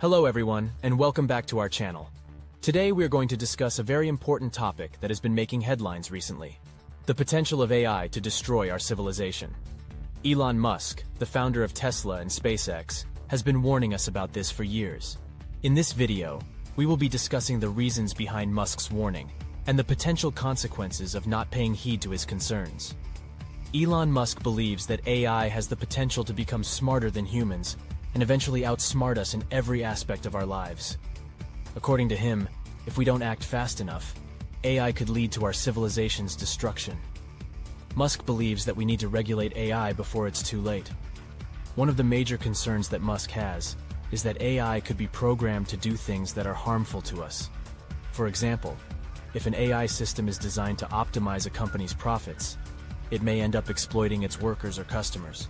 Hello everyone, and welcome back to our channel. Today we are going to discuss a very important topic that has been making headlines recently. The potential of AI to destroy our civilization. Elon Musk, the founder of Tesla and SpaceX, has been warning us about this for years. In this video, we will be discussing the reasons behind Musk's warning and the potential consequences of not paying heed to his concerns. Elon Musk believes that AI has the potential to become smarter than humans and eventually outsmart us in every aspect of our lives. According to him, if we don't act fast enough, AI could lead to our civilization's destruction. Musk believes that we need to regulate AI before it's too late. One of the major concerns that Musk has is that AI could be programmed to do things that are harmful to us. For example, if an AI system is designed to optimize a company's profits, it may end up exploiting its workers or customers.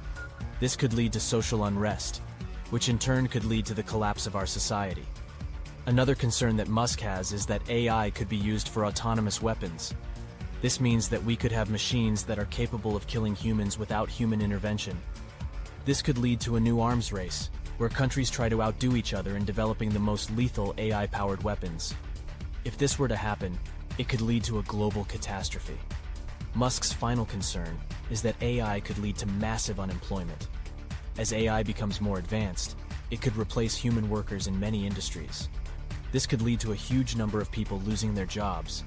This could lead to social unrest, which in turn could lead to the collapse of our society. Another concern that Musk has is that AI could be used for autonomous weapons. This means that we could have machines that are capable of killing humans without human intervention. This could lead to a new arms race, where countries try to outdo each other in developing the most lethal AI-powered weapons. If this were to happen, it could lead to a global catastrophe. Musk's final concern is that AI could lead to massive unemployment. As AI becomes more advanced, it could replace human workers in many industries. This could lead to a huge number of people losing their jobs,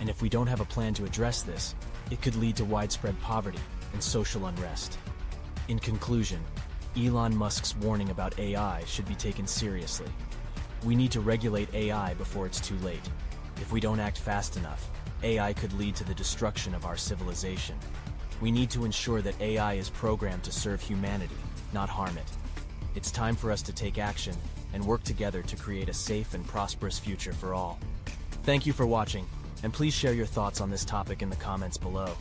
and if we don't have a plan to address this, it could lead to widespread poverty and social unrest. In conclusion, Elon Musk's warning about AI should be taken seriously. We need to regulate AI before it's too late. If we don't act fast enough, AI could lead to the destruction of our civilization. We need to ensure that AI is programmed to serve humanity, not harm it. It's time for us to take action and work together to create a safe and prosperous future for all. Thank you for watching, and please share your thoughts on this topic in the comments below.